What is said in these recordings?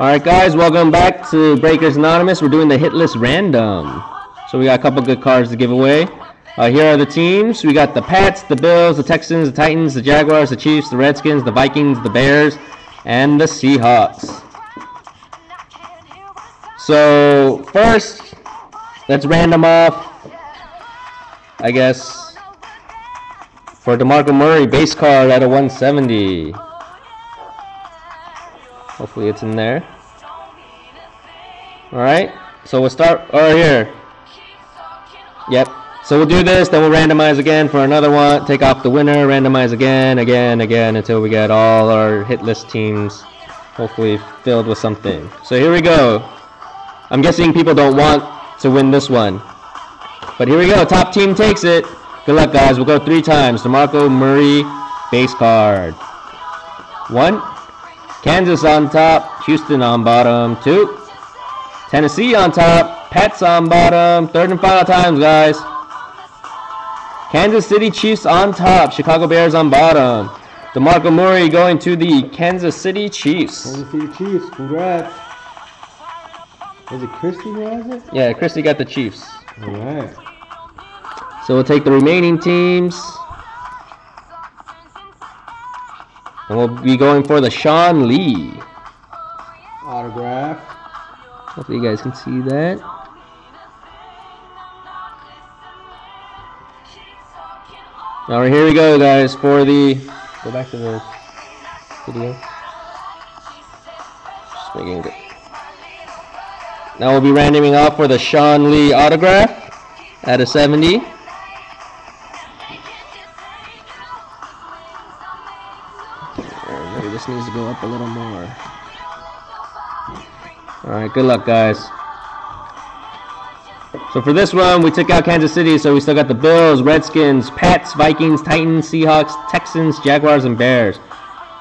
Alright guys, welcome back to Breakerz Anonymous. We're doing the hitless random. So we got a couple good cards to give away. Uh, here are the teams. We got the Pats, the Bills, the Texans, the Titans, the Jaguars, the Chiefs, the Redskins, the Vikings, the Bears, and the Seahawks. So first, let's random off, I guess, for DeMarco Murray, base card at a 170. Hopefully it's in there. Alright, so we'll start, oh here. Yep, so we'll do this, then we'll randomize again for another one, take off the winner, randomize again, again, again, until we get all our hitless teams hopefully filled with something. So here we go. I'm guessing people don't want to win this one. But here we go, top team takes it. Good luck guys, we'll go three times. DeMarco Murray, base card. One, Kansas on top, Houston on bottom. Two. Tennessee on top, Pats on bottom. Third and final times, guys. Kansas City Chiefs on top, Chicago Bears on bottom. DeMarco Murray going to the Kansas City Chiefs. Kansas City Chiefs, congrats. Is it Christy who has it? Yeah, Christy got the Chiefs. Alright. So we'll take the remaining teams. And we'll be going for the Sean Lee. Autograph. Hopefully you guys can see that. Alright, here we go guys for the go back to the video. Just making good. Now we'll be randoming off for the Sean Lee autograph at a 70. Needs to go up a little more. Alright, good luck, guys. So for this one, we took out Kansas City, so we still got the Bills, Redskins, Pats, Vikings, Titans, Seahawks, Texans, Jaguars, and Bears.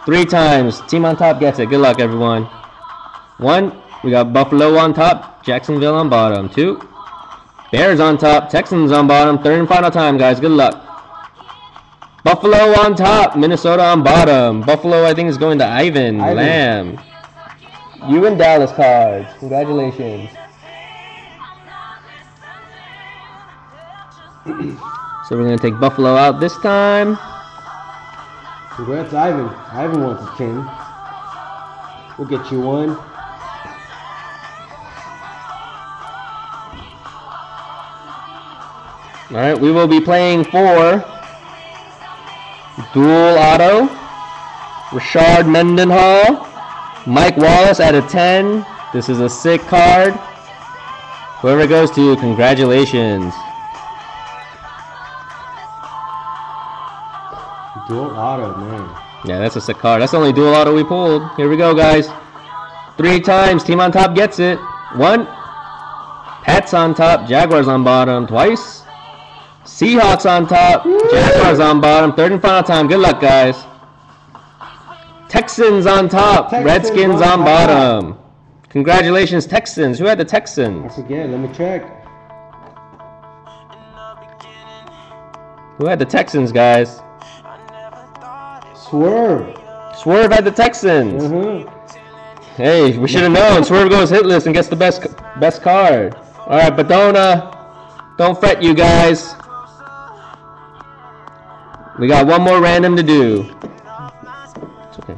Three times. Team on top gets it. Good luck, everyone. One, we got Buffalo on top, Jacksonville on bottom. Two, Bears on top, Texans on bottom. Third and final time, guys. Good luck. Buffalo on top, Minnesota on bottom. Buffalo, I think, is going to Ivan, Ivan. Lamb. You and Dallas cards. Congratulations. so we're going to take Buffalo out this time. Congrats, Ivan. Ivan wants a 10. We'll get you one. All right, we will be playing for Dual Auto, Rashard Mendenhall, Mike Wallace at a 10. This is a sick card. Whoever it goes to, congratulations. Dual auto, man. Yeah, that's a sick card. That's the only dual auto we pulled. Here we go, guys. Three times. Team on top gets it. One. Pats on top. Jaguars on bottom. Twice. Seahawks on top. Jaguars on bottom. Third and final time. Good luck, guys. Texans on top. Texans Redskins on on top. bottom. Congratulations, Texans. Who had the I Texans? forget. Let me check. Who had the Texans, guys? Swerve. Swerve had the Texans. Uh-huh. Hey, we should have known. Swerve goes hitless and gets the best best card. All right, but don't uh, don't fret, you guys. We got one more random to do. Okay.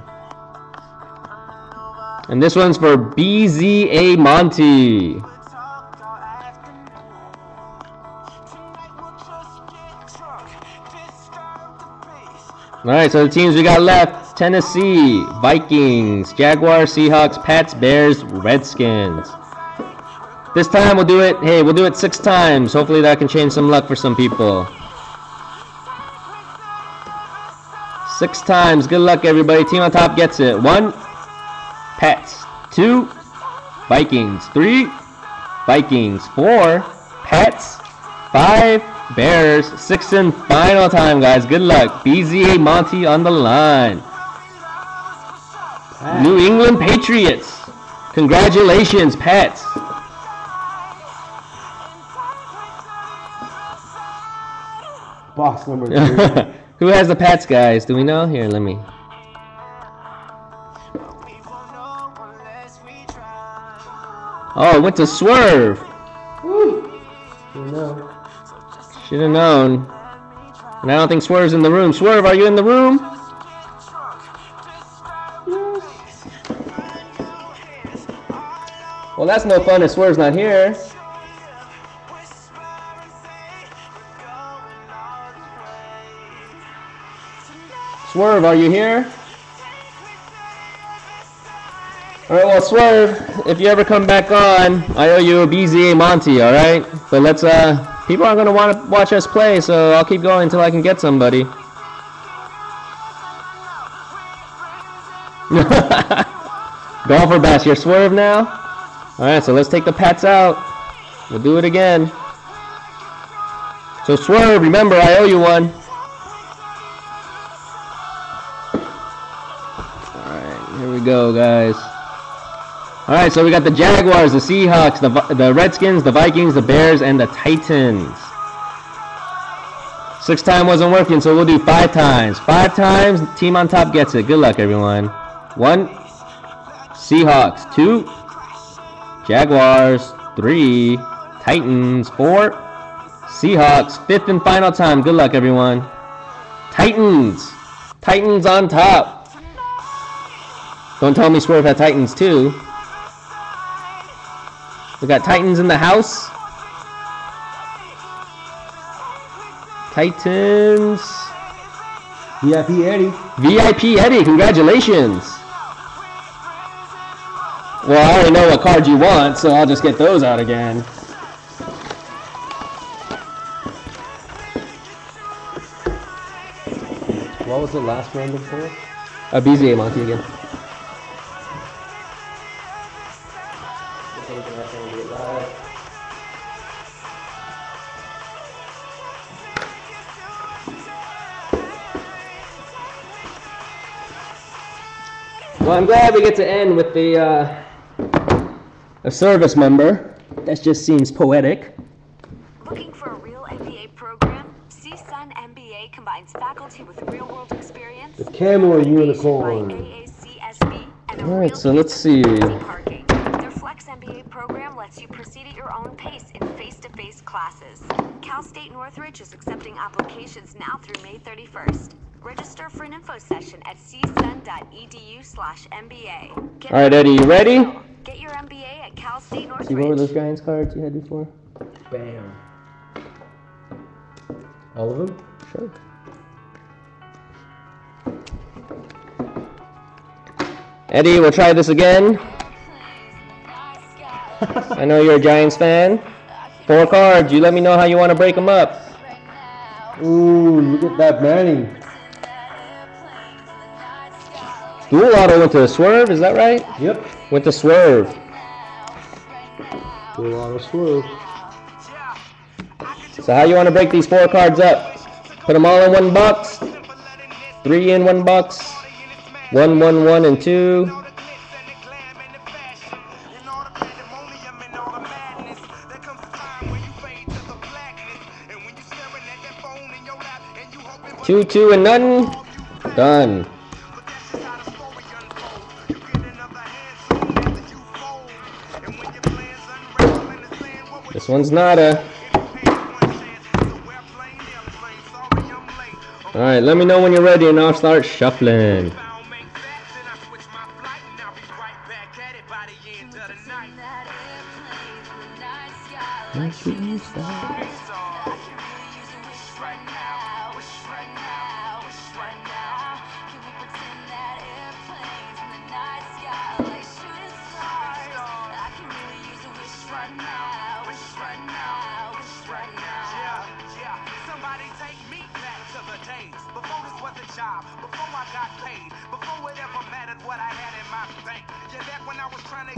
And this one's for BZA Monty. All right, so the teams we got left: Tennessee, Vikings, Jaguars, Seahawks, Pats, Bears, Redskins. This time we'll do it. Hey, we'll do it six times. Hopefully that can change some luck for some people. Six times. Good luck, everybody. Team on top gets it. One, Pats. Two, Vikings. Three, Vikings. Four, Pats. Five, Bears. Six and final time, guys. Good luck. BZA Monty on the line. Pat. New England Patriots. Congratulations, Pats. Box number three. Who has the Pats, guys? Do we know? Here, let me. Oh, it went to Swerve. Woo. Should have known. And I don't think Swerve's in the room. Swerve, are you in the room? Well, that's no fun if Swerve's not here. Swerve, are you here? Alright, well, Swerve, if you ever come back on, I owe you a BZA Monty, alright? But let's, uh, people aren't gonna want to watch us play, so I'll keep going until I can get somebody. Golfer Bass, you're Swerve now? Alright, so let's take the pats out. We'll do it again. So Swerve, remember, I owe you one. Here we go, guys. Alright, so we got the Jaguars, the Seahawks, the, the Redskins, the Vikings, the Bears, and the Titans. Six time wasn't working, so we'll do five times. Five times, team on top gets it. Good luck, everyone. One, Seahawks. Two, Jaguars. Three, Titans. Four, Seahawks. Fifth and final time. Good luck, everyone. Titans. Titans on top. Don't tell me Swerve had Titans too. We got Titans in the house. Titans. VIP Eddie. VIP Eddie, congratulations. Well, I already know what cards you want, so I'll just get those out again. What was the last random for? A BZA Monty again. I'm glad we get to end with the uh, a service member. That just seems poetic. Looking for a real MBA program? CSUN MBA combines faculty with real-world experience. The camel unicorn. by AACSB, and All right, so let's see. With easy parking. Their Flex MBA program lets you proceed at your own pace in face-to-face classes. Cal State Northridge is accepting applications now through May 31st. Register for an info session at csun.edu slash MBA. All right, Eddie, you ready? Get your MBA at Cal State Northridge. See what were those Giants cards you had before? Bam. All of them? Sure. Eddie, we'll try this again. I know you're a Giants fan. Four cards. You let me know how you want to break them up. Ooh, look at that Manning. Dual auto went to the Swerve. Is that right? Yep. Went to Swerve. Full auto swerve. So how you want to break these four cards up? Put them all in one box. Three in one box. One, one, one, and two. Two, two, and none. Done. This one's nada. Alright, let me know when you're ready and I'll start shuffling. Yeah,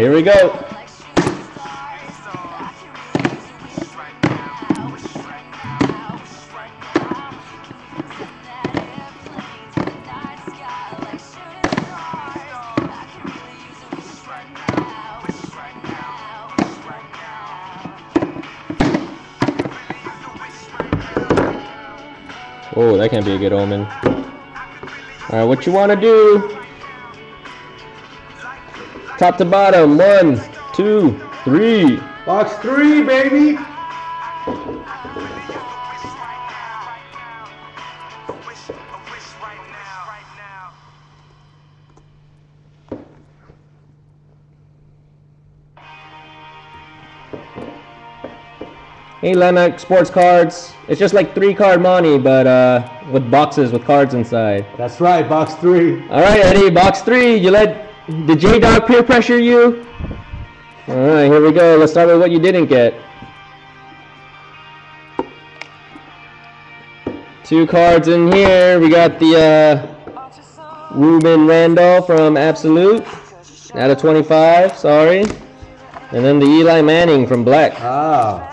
Here we go. Oh, that can't be a good omen. All right, what you want to do? Top to bottom. One, two, three. Box three, baby. Hey, Lennox Sports Cards. It's just like three card monte, but uh, with boxes with cards inside. That's right, box three. All right, Eddie. Box three. You let the J Dog peer pressure you. All right, here we go. Let's start with what you didn't get. Two cards in here. We got the uh, Rueben Randle from Absolute out of 25. Sorry. And then the Eli Manning from Black Ah.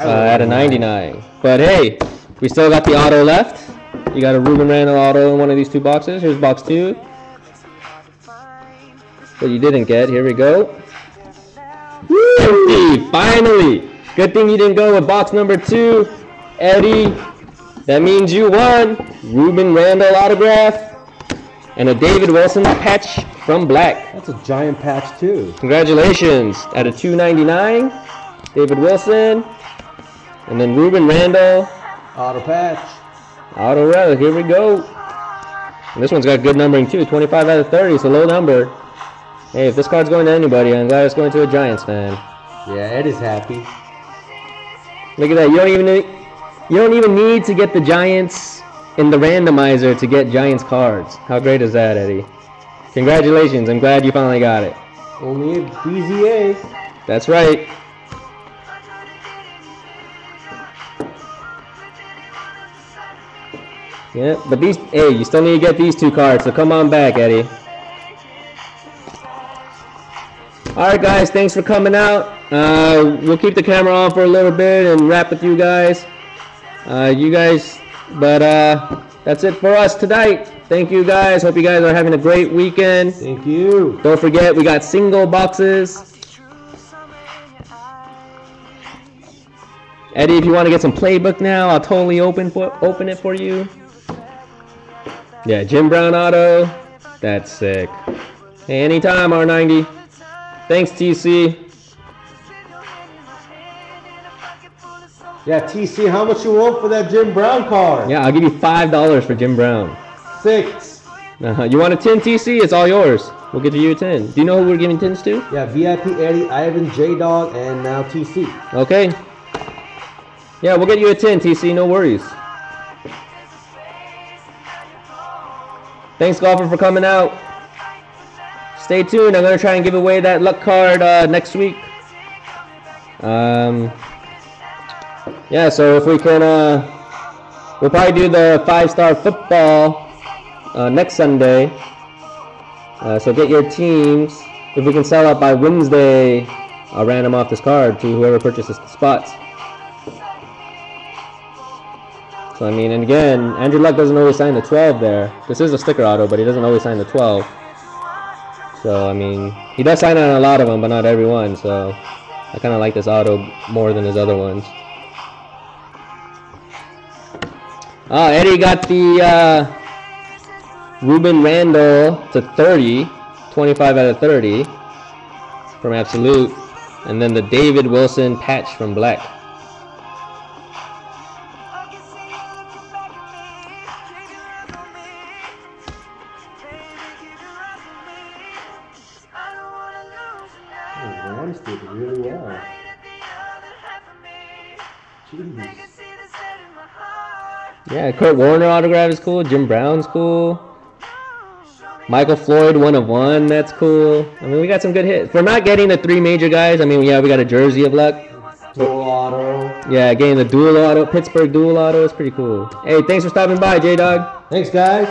Uh, out of 99. But hey, we still got the auto left. You got a Rueben Randle auto in one of these two boxes. Here's box two. What you didn't get. Here we go. Woo! Finally! Good thing you didn't go with box number two, Eddie. That means you won. Rueben Randle autograph and a David Wilson patch from Black. That's a giant patch too. Congratulations. At a 299, David Wilson. And then Rueben Randle, Auto patch. auto relic. Here we go. And this one's got good numbering too. 25 out of 30. It's a low number. Hey, if this card's going to anybody, I'm glad it's going to a Giants fan. Yeah, Ed is happy. Look at that. You don't even need, you don't even need to get the Giants in the randomizer to get Giants cards. How great is that, Eddie? Congratulations. I'm glad you finally got it. Only a BZA. That's right. Yeah, but these, hey, you still need to get these two cards, so come on back, Eddie. Alright, guys, thanks for coming out. Uh, we'll keep the camera on for a little bit and wrap with you guys. Uh, you guys, but uh, that's it for us tonight. Thank you, guys. Hope you guys are having a great weekend. Thank you. Don't forget, we got single boxes. Eddie, if you want to get some playbook now, I'll totally open for open it for you. Yeah, Jim Brown auto. That's sick. Hey, anytime, R90. Thanks, TC. Yeah, TC, how much you want for that Jim Brown car? Yeah, I'll give you five dollars for Jim Brown. Six. Uh-huh. You want a tin, TC? It's all yours. We'll give you a tin. Do you know who we're giving tins to? Yeah, VIP Eddie, Ivan, J Dog, and now TC. Okay. Yeah, we'll get you a tin, TC. No worries. Thanks, golfer, for coming out. Stay tuned. I'm gonna try and give away that luck card uh, next week. Um. Yeah, so if we can, uh, we'll probably do the five-star football uh, next Sunday. Uh, so get your teams. If we can sell out by Wednesday, I'll random off this card to whoever purchases the spots. So I mean, and again, Andrew Luck doesn't always sign the 12 there. This is a sticker auto, but he doesn't always sign the 12. So I mean, he does sign on a lot of them, but not every one. So I kind of like this auto more than his other ones. Oh, Eddie got the uh, Rueben Randle to 30, 25 out of 30 from Absolute, and then the David Wilson patch from Black. Yeah, Kurt Warner autograph is cool. Jim Brown's cool. Michael Floyd, one of one. That's cool. I mean, we got some good hits. We're not getting the three major guys, I mean, yeah, we got a jersey of luck. Dual auto. Yeah, getting the dual auto, Pittsburgh dual auto is pretty cool. Hey, thanks for stopping by, J Dog. Thanks, guys.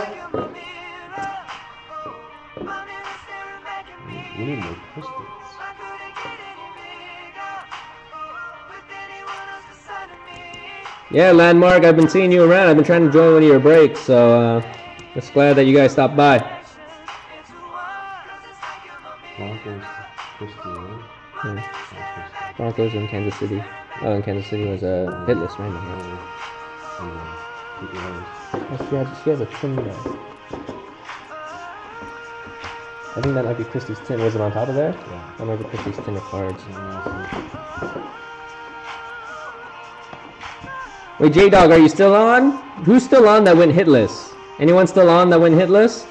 need more crystals. Yeah, Landmark, I've been seeing you around. I've been trying to join one of your breaks, so uh, just glad that you guys stopped by. Broncos? Yeah. Broncos in Kansas City. Oh, in Kansas City was a uh, hitless random. Anyway, keep your eyes. Oh, she, has, she has a tin there. I think that might be Christie's tin. Was it on top of there? Yeah. That might be Christie's tin of cards. Wait, J Dog, are you still on? Who's still on that went hitless? Anyone still on that went hitless?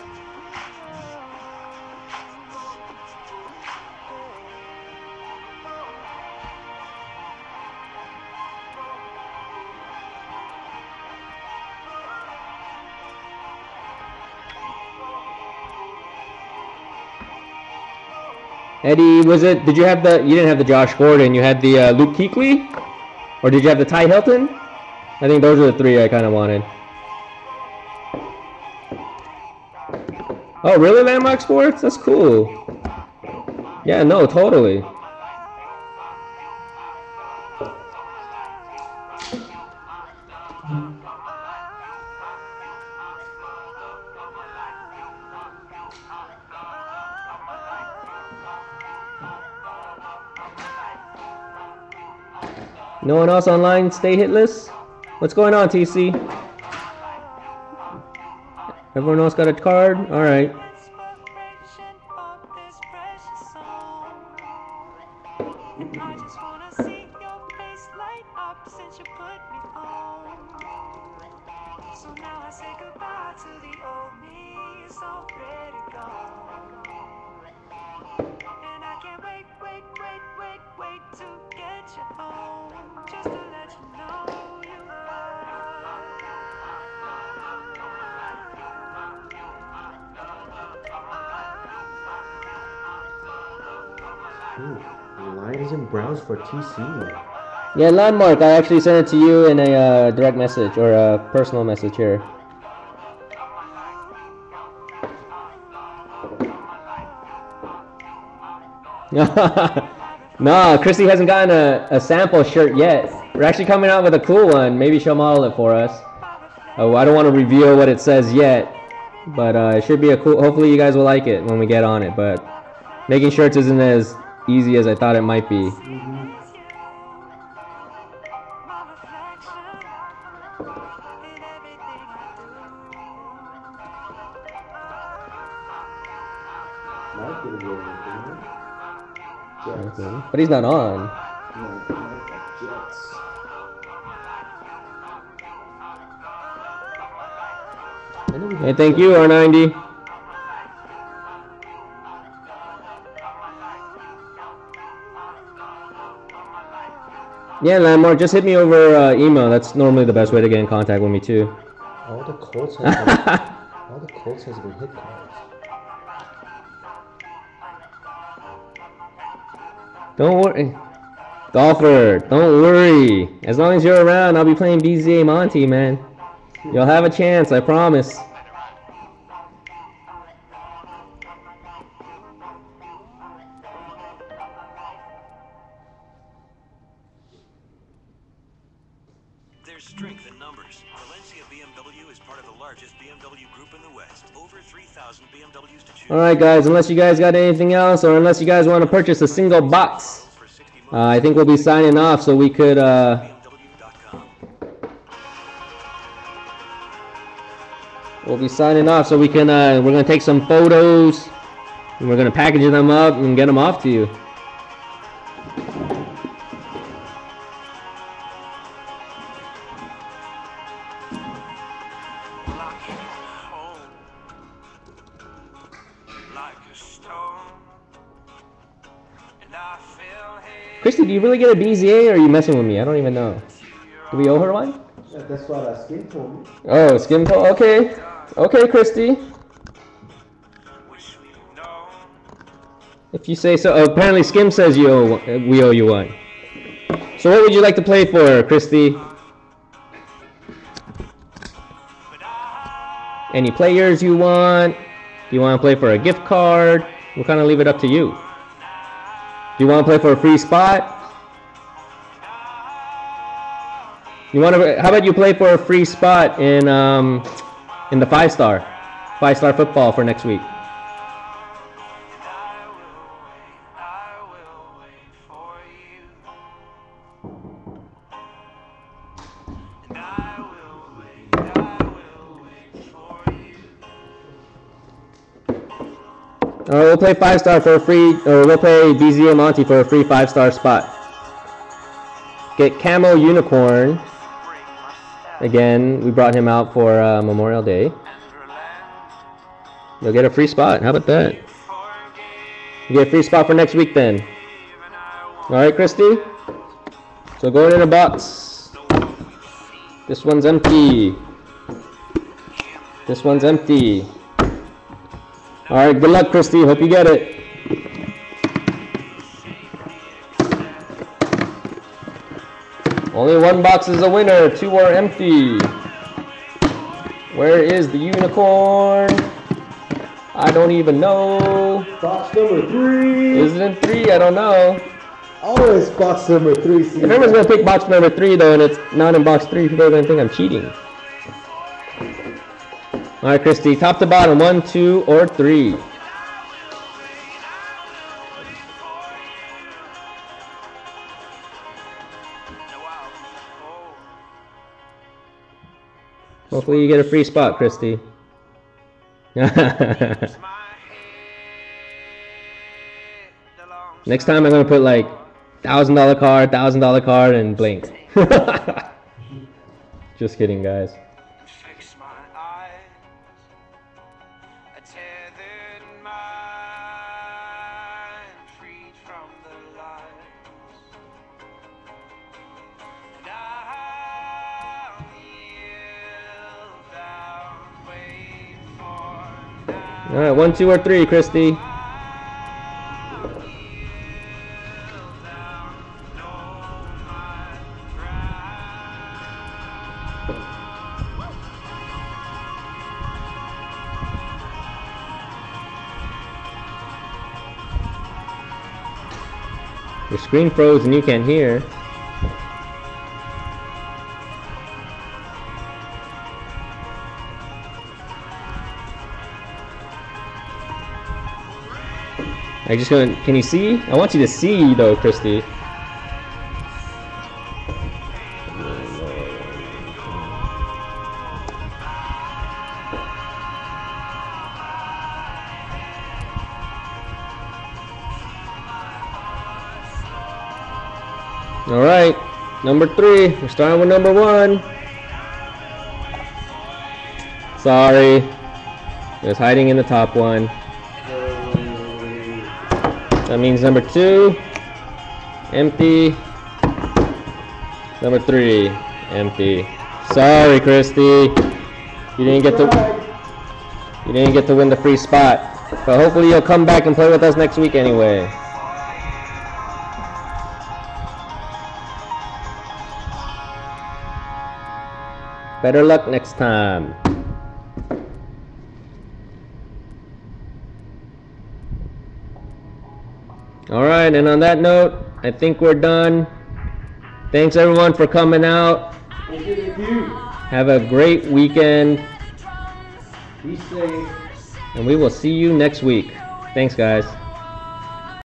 Eddie, was it? Did you have the? You didn't have the Josh Gordon. You had the uh, Luke Kuechly, or did you have the Ty Hilton? I think those are the three I kind of wanted. Oh, really, Landmark Sports? That's cool. Yeah, no, totally. No one else online stay hitless? What's going on, TC? Everyone else got a card? Alright. Ooh, Lions and Browns for TC. Yeah, Landmark, I actually sent it to you in a uh, direct message or a personal message here. nah, Christy hasn't gotten a, a sample shirt yet. We're actually coming out with a cool one. Maybe she'll model it for us. Oh, I don't want to reveal what it says yet, but uh, it should be a cool. Hopefully, you guys will like it when we get on it. But making shirts isn't as easy as I thought it might be. But he's not on. Hey, thank you, R90. Yeah, Landmark, just hit me over uh, email. That's normally the best way to get in contact with me, too. All the Colts has been, all the Colts has been hit cards. Don't worry. Golfer, don't worry. As long as you're around, I'll be playing BZA Monty, man. You'll have a chance, I promise. There's strength in numbers. Valencia BMW is part of the largest BMW group in the West. Over 3,000 BMWs to choose Alright, guys, unless you guys got anything else, or unless you guys want to purchase a single box, uh, I think we'll be signing off so we could, uh, We'll be signing off so we can, uh, we're going to take some photos and we're going to package them up and get them off to you. Christy, do you really get a BZA or are you messing with me? I don't even know. Do we owe her one? Yeah, that's what uh, Skin told me. Oh, skim Okay. Okay, Christy. wish we'd known. If you say so. Oh, apparently, Skim says you owe, uh, we owe you one. So, what would you like to play for, Christy? Any players you want? Do you want to play for a gift card? We'll kind of leave it up to you. You want to play for a free spot? You want to? How about you play for a free spot in um, in the five star, five star football for next week? Or we'll play five star for a free, or we'll play BZA Monty for a free five star spot. Get Camo Unicorn. Again, we brought him out for uh, Memorial Day. You'll get a free spot. How about that? You get a free spot for next week then. All right, Christy. So going in a box. This one's empty. This one's empty. All right. Good luck, Christy. Hope you get it. Only one box is a winner. Two are empty. Where is the unicorn? I don't even know. Box number three. Is it in three? I don't know. Always box number three. If everyone's gonna pick box number three though, and it's not in box three, people are gonna think I'm cheating. All right, Christy, top to bottom, one, two, or three. Hopefully, you get a free spot, Christy. Next time, I'm gonna put like thousand dollar card, thousand dollar card, and blink. Just kidding, guys. All right, one, two, or three, Christy. Your screen froze and you can't hear. I just going. Can you see? I want you to see though, Christy. All right, number three. We're starting with number one. Sorry, it was hiding in the top one. That means number two, empty. Number three, empty. Sorry, Christy. You didn't get to. You didn't get to win the free spot. But hopefully you'll come back and play with us next week anyway. Better luck next time. All right, and on that note, I think we're done. Thanks everyone for coming out. Thank you, thank you. Have a great weekend, Be safe. and we will see you next week. Thanks, guys.